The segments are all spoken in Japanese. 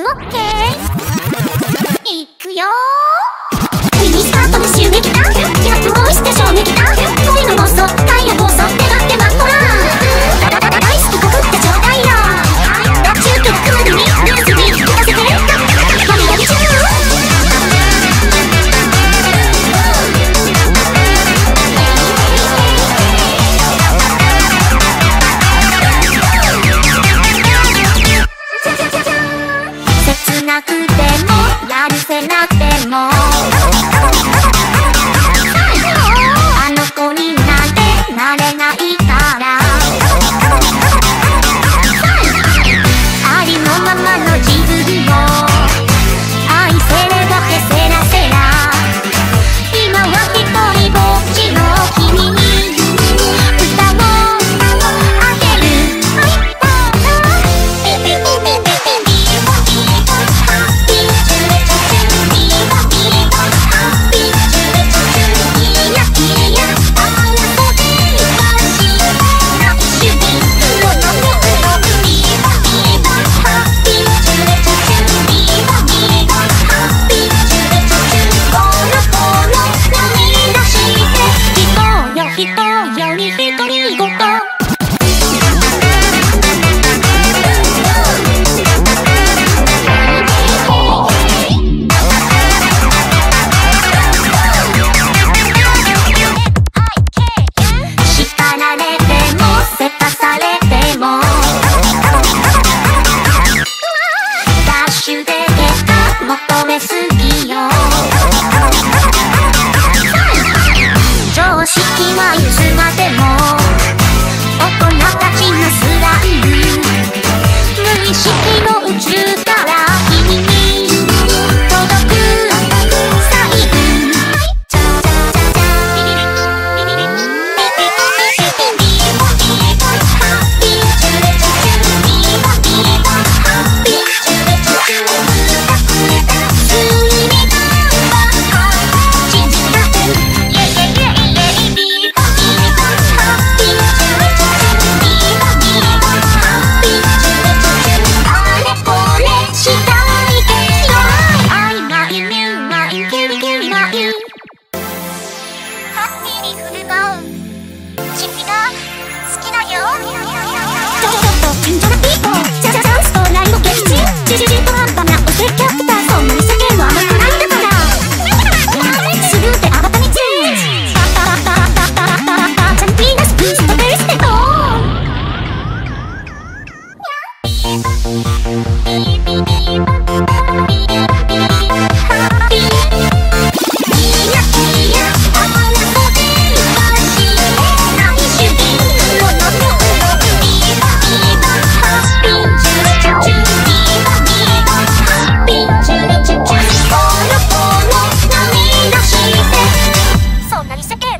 オッケー。いくよ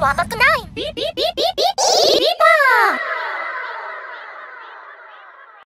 も甘くない。ビビビビ